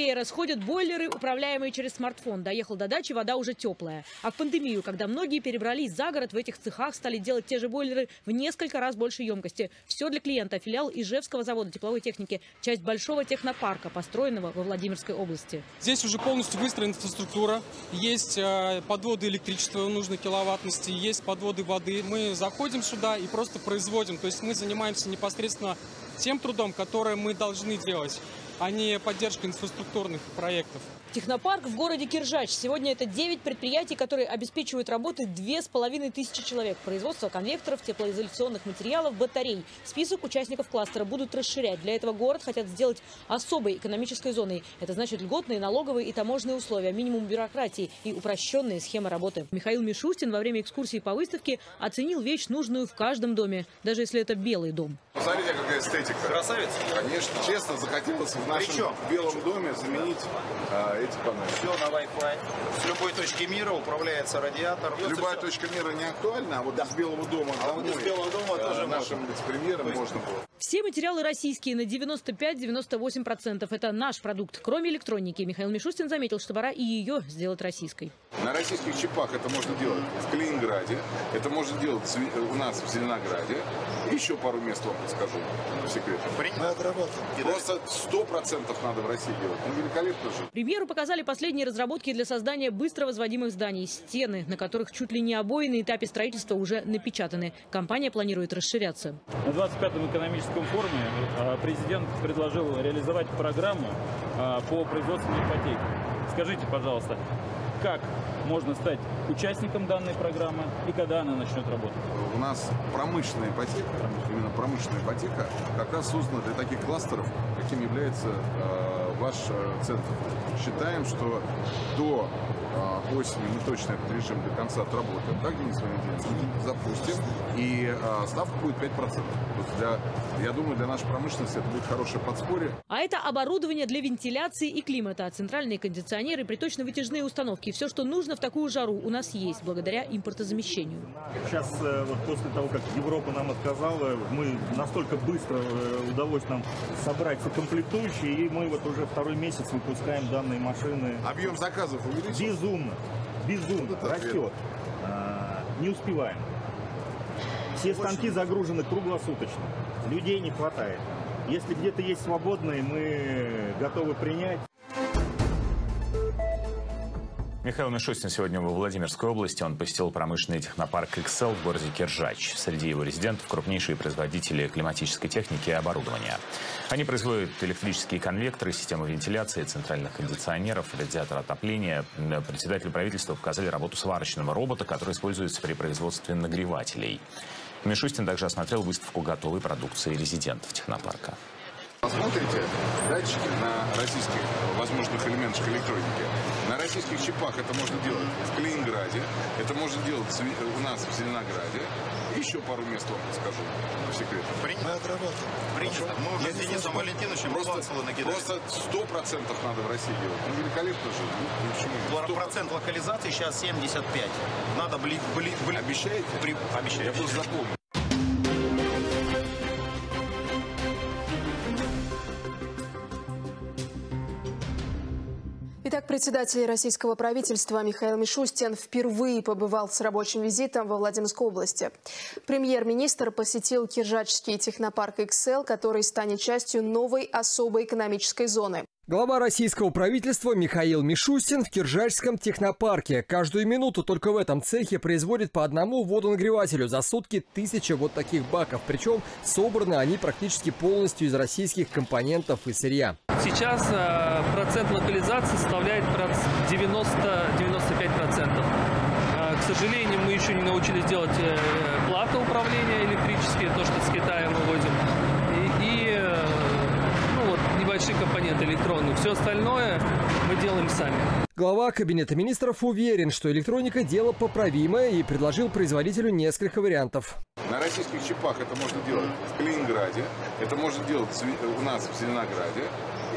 конвейера сходят бойлеры, управляемые через смартфон. Доехал до дачи, вода уже теплая. А в пандемию, когда многие перебрались за город, в этих цехах стали делать те же бойлеры в несколько раз больше емкости. Все для клиента. Филиал Ижевского завода тепловой техники. Часть большого технопарка, построенного во Владимирской области. Здесь уже полностью выстроена инфраструктура. Есть э, подводы электричества нужной киловаттности, есть подводы воды. Мы заходим сюда и просто производим. То есть мы занимаемся непосредственно тем трудом, который мы должны делать а не поддержка инфраструктурных проектов. Технопарк в городе Киржач. Сегодня это 9 предприятий, которые обеспечивают работы 2500 человек. Производство конвекторов, теплоизоляционных материалов, батарей. Список участников кластера будут расширять. Для этого город хотят сделать особой экономической зоной. Это значит льготные налоговые и таможенные условия, минимум бюрократии и упрощенные схемы работы. Михаил Мишустин во время экскурсии по выставке оценил вещь, нужную в каждом доме, даже если это белый дом. Посмотрите, какая эстетика. Красавец. Конечно, честно, захотелось в нашем Причем? белом доме заменить а, эти панели. Все на Wi-Fi. С любой точки мира управляется радиатор. Любая все... точка мира не актуальна, а вот да. из белого дома а домой, вот из белого дома а, тоже нашим есть... можно было. Все материалы российские на 95-98%. Это наш продукт. Кроме электроники, Михаил Мишустин заметил, что пора и ее сделать российской. На российских чипах это можно делать в Калининграде, это можно делать у нас в Зеленограде. Еще пару мест вам подскажу по секрету. Мы отработаем. Просто сто процентов надо в России делать. Ну, великолепно же. Премьеру показали последние разработки для создания быстро возводимых зданий. Стены, на которых чуть ли не обои на этапе строительства уже напечатаны. Компания планирует расширяться. На 25-м экономическом форуме а, президент предложил реализовать программу а, по производству ипотеки. Скажите, пожалуйста, как можно стать участником данной программы и когда она начнет работать? У нас промышленная ипотека, именно промышленная ипотека, как раз создана для таких кластеров, каким является э, ваш э, центр. Считаем, что до э, осени мы точно этот режим до конца отработаем. Так, Денис Валентинович? Запустим. И э, ставка будет 5%. Для, я думаю, для нашей промышленности это будет хорошее подспорье. А это оборудование для вентиляции и климата, центральные кондиционеры, приточно-вытяжные установки. Все, что нужно в такую жару, у нас есть, благодаря импортозамещению. Сейчас, э, вот после того, как Европа нам отказала, мы настолько быстро э, удалось нам собрать комплектующие, и мы вот уже второй месяц выпускаем данные машины. Объем заказов увеличился? Безумно, безумно, вот растет. А, не успеваем. Все станки загружены круглосуточно, людей не хватает. Если где-то есть свободные, мы готовы принять. Михаил Мишустин сегодня во Владимирской области. Он посетил промышленный технопарк «Эксел» в городе Киржач. Среди его резидентов крупнейшие производители климатической техники и оборудования. Они производят электрические конвекторы, системы вентиляции, центральных кондиционеров, радиатор отопления. Председателю правительства показали работу сварочного робота, который используется при производстве нагревателей. Мишустин также осмотрел выставку готовой продукции резидентов технопарка. Посмотрите датчики на российских возможных элементах электроники. На российских чипах это можно делать в Калининграде, это можно делать у нас в Зеленограде. Еще пару мест вам подскажу по секрету. Принято. Мы отработаем. Принято. Мы уже с Денисом Валентиновичем просто. Просто сто процентов надо в России делать. Ну, великолепно же. Ну, почему? Процент локализации сейчас 75. Надо бли, бли, бли... Обещаете? При... Обещаю. Я просто запомню. Председатель российского правительства Михаил Мишустин впервые побывал с рабочим визитом во Владимирской области. Премьер-министр посетил Киржачский технопарк «Эксел», который станет частью новой особой экономической зоны. Глава российского правительства Михаил Мишустин в Киржачском технопарке. Каждую минуту только в этом цехе производит по одному водонагревателю. За сутки тысяча вот таких баков. Причем собраны они практически полностью из российских компонентов и сырья. Сейчас э, процент локализации составляет 90-95%. Э, к сожалению, мы еще не научились делать э, платы управления электрические, то, что с Китая вывозим небольшие электронные. Все остальное мы делаем сами. Глава Кабинета министров уверен, что электроника – дело поправимое и предложил производителю несколько вариантов. На российских чипах это можно делать в Калининграде, это можно делать у нас в Зеленограде.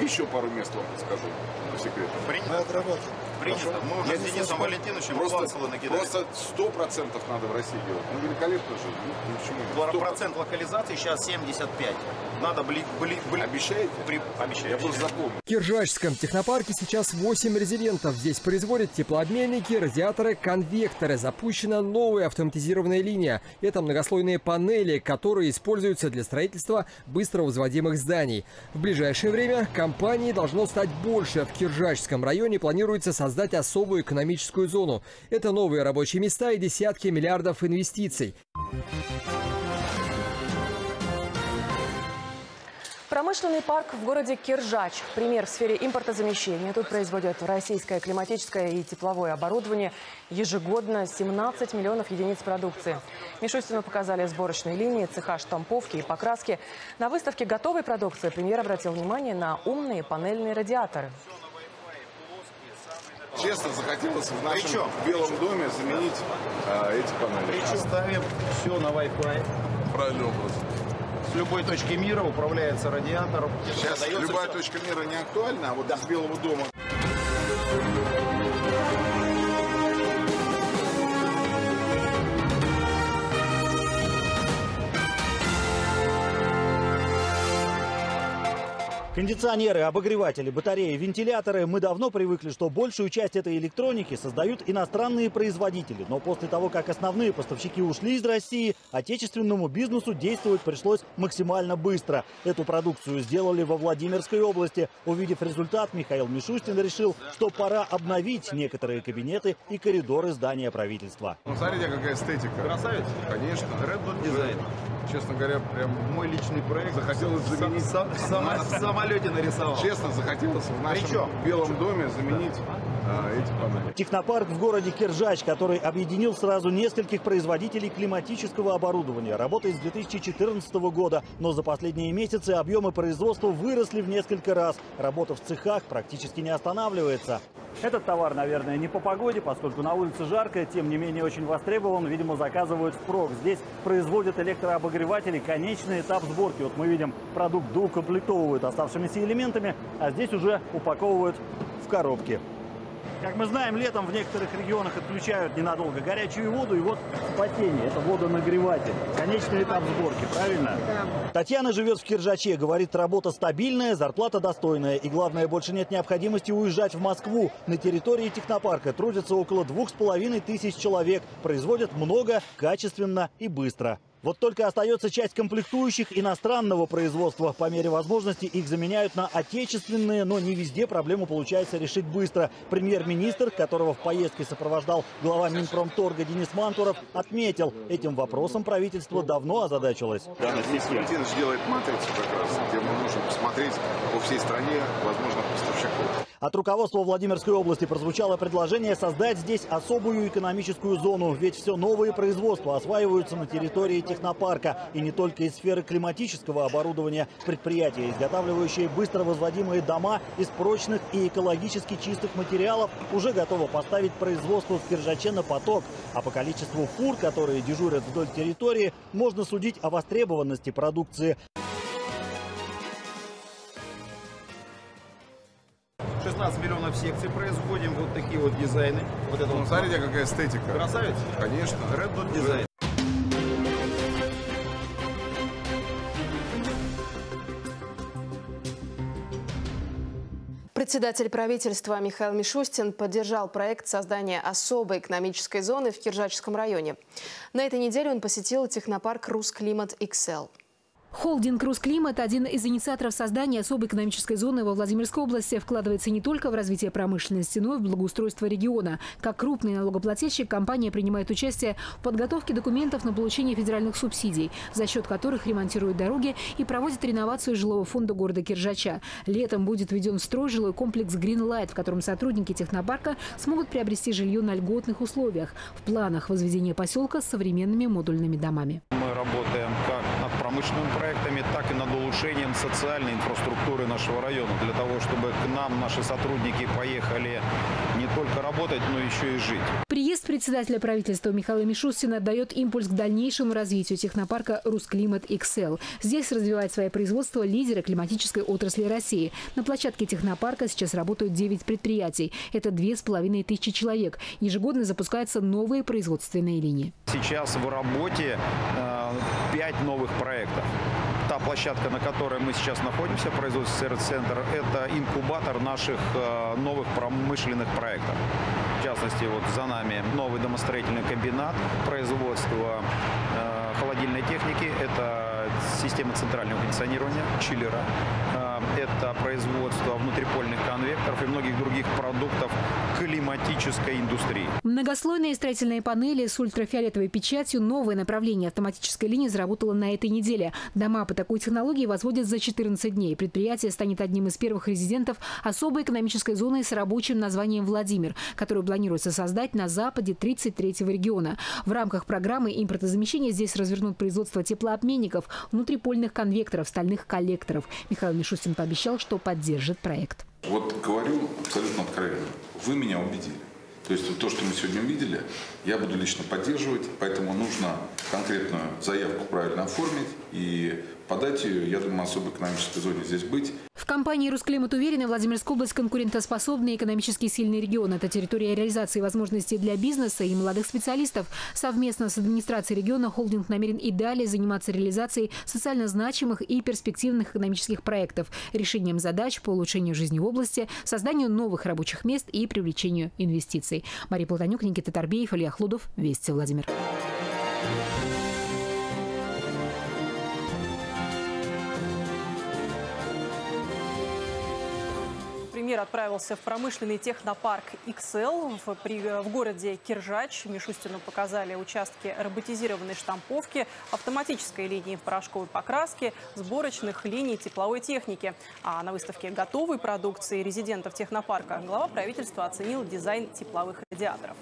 Еще пару мест вам подскажу по секрету. Мы отработаем. Принято. Мы уже с Денисом. Валентиновичем просто, накидали. просто сто процентов надо в России делать. Ну, великолепно же. Ну, почему? 100%. Процент локализации сейчас 75. Надо бли, бли, бли, Обещаете? при, обещаю. Я просто запомню. В Киржачском технопарке сейчас 8 резидентов. Здесь производят теплообменники, радиаторы, конвекторы. Запущена новая автоматизированная линия. Это многослойные панели, которые используются для строительства быстро возводимых зданий. В ближайшее время компании должно стать больше. В Киржачском районе планируется создать особую экономическую зону. Это новые рабочие места и десятки миллиардов инвестиций. Промышленный парк в городе Киржач. Пример в сфере импортозамещения. Тут производят российское климатическое и тепловое оборудование. Ежегодно 17 миллионов единиц продукции. Мишустину показали сборочные линии, цеха штамповки и покраски. На выставке готовой продукции премьер обратил внимание на умные панельные радиаторы. Честно, захотелось в нашем Причем? Белом доме заменить а, эти панели. Причем ставим все на Wi-Fi. Правильный образ. С любой точки мира управляется радиатор. Сейчас любая всё. точка мира не актуальна, а вот из Белого дома Кондиционеры, обогреватели, батареи, вентиляторы. Мы давно привыкли, что большую часть этой электроники создают иностранные производители. Но после того, как основные поставщики ушли из России, отечественному бизнесу действовать пришлось максимально быстро. Эту продукцию сделали во Владимирской области. Увидев результат, Михаил Мишустин решил, что пора обновить некоторые кабинеты и коридоры здания правительства. Ну, смотрите, какая эстетика. Красавец. Конечно. Red Dot Design. Честно говоря, прям Мой личный проект. захотелось заменить... Сам- сам- в самолете нарисовал. Честно, захотелось в нашем Причем? Белом доме заменить эти панели. Технопарк в городе Киржач, который объединил сразу нескольких производителей климатического оборудования. Работает с 2014 года, но за последние месяцы объемы производства выросли в несколько раз. Работа в цехах практически не останавливается. Этот товар, наверное, не по погоде, поскольку на улице жарко, тем не менее очень востребован. Видимо, заказывают впрок. Здесь производят электрообогреватели, конечный этап сборки. Вот мы видим, продукт доукомплектовывают оставшимися элементами, а здесь уже упаковывают в коробки. Как мы знаем, летом в некоторых регионах отключают ненадолго горячую воду, и вот спасение – это водонагреватель. Конечный этап сборки, правильно? Татьяна живет в Киржаче, говорит, работа стабильная, зарплата достойная. И главное, больше нет необходимости уезжать в Москву. На территории технопарка трудятся около двух с половиной тысяч человек. Производят много, качественно и быстро. Вот только остается часть комплектующих иностранного производства. По мере возможности их заменяют на отечественные, но не везде проблему получается решить быстро. Премьер-министр, которого в поездке сопровождал глава Минпромторга Денис Мантуров, отметил, этим вопросом правительство давно озадачилось. Денис Валентинович делает матрицу как раз, где мы можем посмотреть по всей стране возможных поставщиков. От руководства Владимирской области прозвучало предложение создать здесь особую экономическую зону. Ведь все новые производства осваиваются на территории технопарка. И не только из сферы климатического оборудования. Предприятия, изготавливающие быстро возводимые дома из прочных и экологически чистых материалов, уже готово поставить производство в Киржаче на поток. А по количеству фур, которые дежурят вдоль территории, можно судить о востребованности продукции. 16 миллионов секций производим. Вот такие вот дизайны. Вот это Ну, вот. смотрите, какая эстетика. Красавец. Конечно. Red Dot Design. Председатель правительства Михаил Мишустин поддержал проект создания особой экономической зоны в Киржачском районе. На этой неделе он посетил технопарк «Русклимат XL». Холдинг «Русклимат» – один из инициаторов создания особой экономической зоны во Владимирской области. Вкладывается не только в развитие промышленности, но и в благоустройство региона. Как крупный налогоплательщик, компания принимает участие в подготовке документов на получение федеральных субсидий, за счет которых ремонтирует дороги и проводит реновацию жилого фонда города Киржача. Летом будет введен в строй жилой комплекс «Гринлайт», в котором сотрудники технопарка смогут приобрести жилье на льготных условиях. В планах возведения поселка с современными модульными домами. Мы работаем промышленными проектами, так и над улучшением социальной инфраструктуры нашего района, для того, чтобы к нам наши сотрудники поехали не только работать, но еще и жить. Приезд председателя правительства Михаила Мишустина дает импульс к дальнейшему развитию технопарка «Русклимат XL». Здесь развивает свое производство лидеры климатической отрасли России. На площадке технопарка сейчас работают 9 предприятий. Это 2500 человек. Ежегодно запускаются новые производственные линии. Сейчас в работе э, 5 новых проектов. Та площадка, на которой мы сейчас находимся, производственный сервис-центр, это инкубатор наших э, новых промышленных проектов. В частности, вот за нами новый домостроительный комбинат производства э, холодильной техники. Это система центрального кондиционирования, чиллера. Э, это производство внутрипольных конвекторов и многих других продуктов климатической индустрии. Многослойные строительные панели с ультрафиолетовой печатью – новое направление автоматической линии заработало на этой неделе. Дома по такой технологии возводят за 14 дней. Предприятие станет одним из первых резидентов особой экономической зоны с рабочим названием «Владимир», которую планируется создать на западе 33-го региона. В рамках программы импортозамещения здесь развернут производство теплообменников, внутрипольных конвекторов, стальных коллекторов. Михаил Мишустин пообещал, что поддержит проект. Вот говорю абсолютно откровенно. Вы меня убедили. То есть то, что мы сегодня увидели, я буду лично поддерживать, поэтому нужно конкретную заявку правильно оформить и подать ее, я думаю, особой экономической зоне здесь быть. В компании «Русклимат» уверены, Владимирская область – конкурентоспособный экономически сильный регион. Это территория реализации возможностей для бизнеса и молодых специалистов. Совместно с администрацией региона холдинг намерен и далее заниматься реализацией социально значимых и перспективных экономических проектов, решением задач по улучшению жизни в области, созданию новых рабочих мест и привлечению инвестиций. Мария Платонюк, Никита Торбеев, Илья Хлудов. Вести Владимир. Премьер отправился в промышленный технопарк XL в, при, в городе Киржач. Мишустину показали участки роботизированной штамповки, автоматической линии порошковой покраски, сборочных линий тепловой техники. А на выставке готовой продукции резидентов технопарка глава правительства оценил дизайн тепловых радиаторов.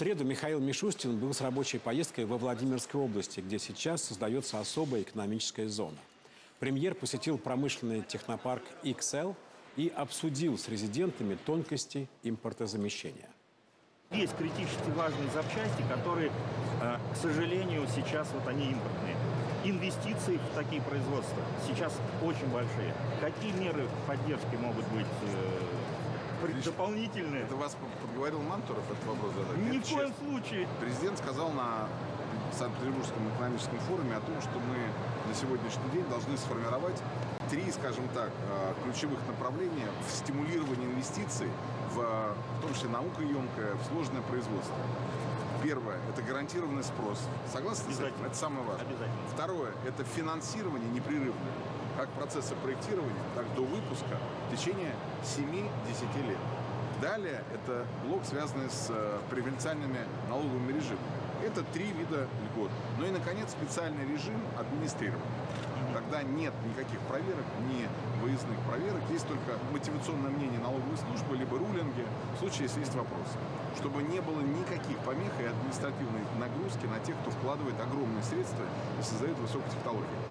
Среду Михаил Мишустин был с рабочей поездкой во Владимирской области, где сейчас создается особая экономическая зона. Премьер посетил промышленный технопарк XL и обсудил с резидентами тонкости импортозамещения. Есть критически важные запчасти, которые, э, к сожалению, сейчас вот они импортные. Инвестиции в такие производства сейчас очень большие. Какие меры поддержки могут быть э, дополнительные? Это вас подговорил Мантуров этот вопрос задать? Ни в коем случае. Президент сказал на Санкт-Петербургском экономическом форуме о том, что мы на сегодняшний день должны сформировать три, скажем так, э, ключевых направления в стимулировании инвестиций, в, в том числе наукоемкое, в сложное производство. Первое – это гарантированный спрос. Согласны с этим? Это самое важное. Обязательно. Второе – это финансирование непрерывное, как процесса проектирования, так до выпуска в течение 7-10 лет. Далее это блок, связанный с э, преференциальными налоговыми режимами. Это три вида льгот. Ну и, наконец, специальный режим администрирования. Когда нет никаких проверок, ни выездных проверок, есть только мотивационное мнение налоговой службы, либо рулинги, в случае, если есть вопросы. Чтобы не было никаких помех и административной нагрузки на тех, кто вкладывает огромные средства и создает высокую технологию.